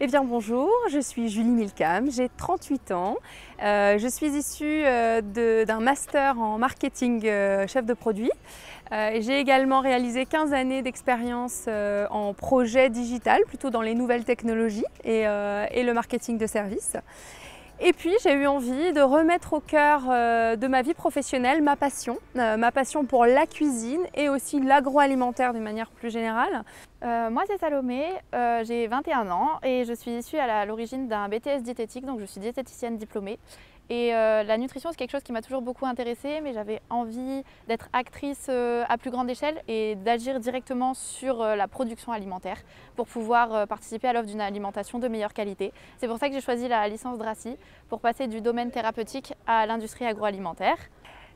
Eh bien bonjour, je suis Julie Milcam, j'ai 38 ans. Euh, je suis issue euh, d'un master en marketing euh, chef de produit. j'ai également réalisé 15 années d'expérience en projet digital, plutôt dans les nouvelles technologies et, et le marketing de services. Et puis j'ai eu envie de remettre au cœur euh, de ma vie professionnelle ma passion, euh, ma passion pour la cuisine et aussi l'agroalimentaire d'une manière plus générale. Euh, moi c'est Salomé, j'ai 21 ans et je suis issue à l'origine d'un BTS diététique, donc je suis diététicienne diplômée. Et euh, la nutrition, c'est quelque chose qui m'a toujours beaucoup intéressée, mais j'avais envie d'être actrice euh, à plus grande échelle et d'agir directement sur euh, la production alimentaire pour pouvoir participer à l'offre d'une alimentation de meilleure qualité. C'est pour ça que j'ai choisi la licence DRACI pour passer du domaine thérapeutique à l'industrie agroalimentaire.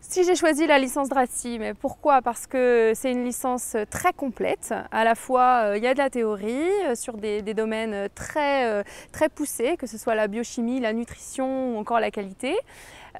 Si j'ai choisi la licence DRACI, mais pourquoi? Parce que c'est une licence très complète. À la fois, euh, il y a de la théorie euh, sur des, domaines très, euh, très poussés, que ce soit la biochimie, la nutrition ou encore la qualité.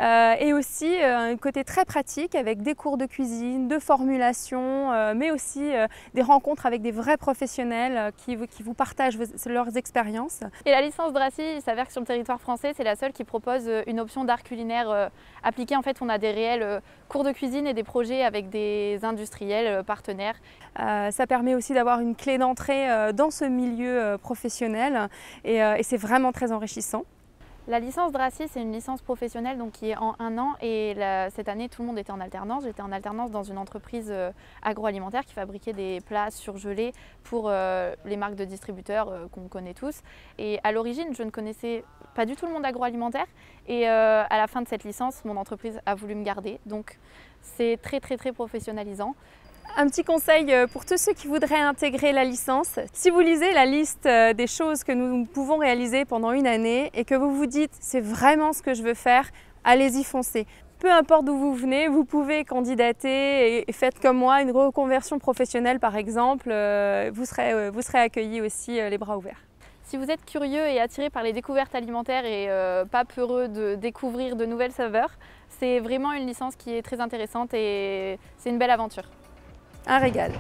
Euh, et aussi euh, un côté très pratique avec des cours de cuisine, de formulation, euh, mais aussi des rencontres avec des vrais professionnels qui, qui vous partagent leurs expériences. Et la licence Dracy, il s'avère que sur le territoire français, c'est la seule qui propose une option d'art culinaire appliquée. En fait, on a des réels cours de cuisine et des projets avec des industriels partenaires. ça permet aussi d'avoir une clé d'entrée dans ce milieu professionnel et c'est vraiment très enrichissant. La licence Dracy, c'est une licence professionnelle donc, qui est en un an et cette année tout le monde était en alternance. J'étais en alternance dans une entreprise euh, agroalimentaire qui fabriquait des plats surgelés pour euh, les marques de distributeurs euh, qu'on connaît tous. Et à l'origine, je ne connaissais pas du tout le monde agroalimentaire et à la fin de cette licence, mon entreprise a voulu me garder. Donc c'est très très très professionnalisant. Un petit conseil euh, pour tous ceux qui voudraient intégrer la licence. Si vous lisez la liste euh, des choses que nous pouvons réaliser pendant une année et que vous vous dites c'est vraiment ce que je veux faire, allez-y foncez. Peu importe d'où vous venez, vous pouvez candidater et faites comme moi une reconversion professionnelle par exemple. Euh, vous serez, vous serez accueillis aussi les bras ouverts. Si vous êtes curieux et attiré par les découvertes alimentaires et pas peureux de découvrir de nouvelles saveurs, c'est vraiment une licence qui est très intéressante et c'est une belle aventure un régal.